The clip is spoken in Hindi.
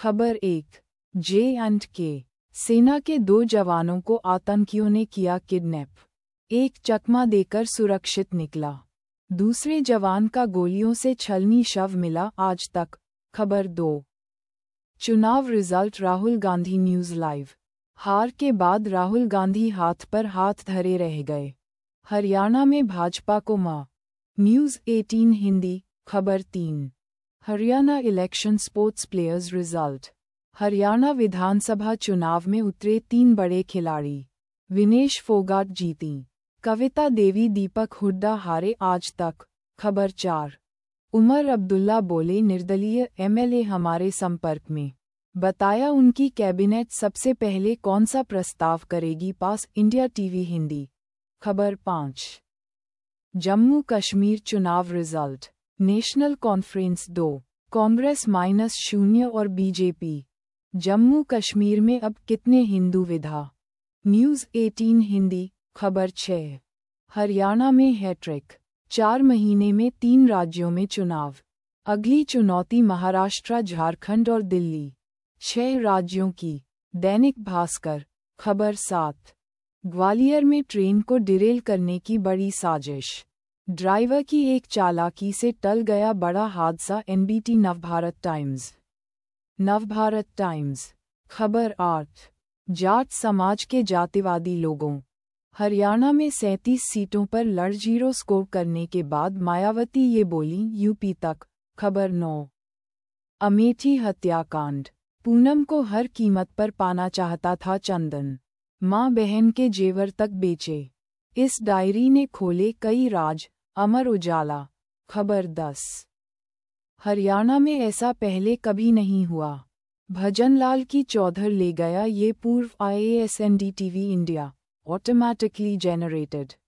खबर एक, जे एंड के, सेना के दो जवानों को आतंकियों ने किया किडनैप। एक चकमा देकर सुरक्षित निकला। दूसरे जवान का गोलियों से छलनी शव मिला आज तक। खबर दो, चुनाव result Rahul Gandhi news live. हार के बाद राहुल गांधी हाथ पर हाथ धरे रह गए। हरियाणा में भाजपा को माँ। न्यूज़ 18 हिंदी, खबर तीन। Haryana election sports players result. Haryana विधानसभा चुनाव में उतरे तीन बड़े खिलाड़ी। विनेश फोगाट जीती। कविता देवी, दीपक हुड्डा हारे आज तक। खबर चार। उमर अब्दुल्ला बोले, निर्दलीय एमएलए हमारे संपर्क में। बताया उनकी कैबिनेट सबसे पहले कौन सा प्रस्ताव करेगी पास इंडिया टीवी हिंदी। खबर पाँच। जम्मू कश्मीर चुनाव रिज़ल्ट। नेशनल कॉन्फ्रेंस दो, कांग्रेस माइनस शून्य और बीजेपी। जम्मू कश्मीर में अब कितने हिंदू विधा? न्यूज़ 18 हिंदी, खबर छः। हरियाणा में हैट्रिक। चार महीने में तीन राज्यों में चुनाव। अगली चुनौती महाराष्ट्र, झारखंड और दिल्ली। छह राज्यों की। दैनिक भास्कर, खबर सात। ग्वालियर में ट्रेन को डिरेल करने की बड़ी साजिश। ड्राइवर की एक चालाकी से टल गया बड़ा हादसा NBT Navbharat Times. Navbharat Times. खबर आठ। जाट समाज के जातिवादी लोगों। हरियाणा में सैंतीस सीटों पर लड़ ज़ीरो स्कोर करने के बाद मायावती ये बोली, यूपी तक। खबर नौ। अमेठी हत्याकांड। पूनम को हर कीमत पर पाना चाहता था चंदन। माँ बहन के जेवर तक बेचे। इस डायरी ने खोले कई राज। अमर उजाला, खबर दस। हरियाणा में ऐसा पहले कभी नहीं हुआ। भजनलाल की चौधर ले गया ये पूर्व IAS NDTV India automatically generated